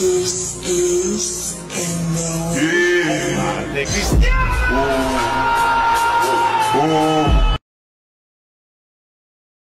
This is in the yeah. Oh. Oh. oh.